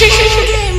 Shingen!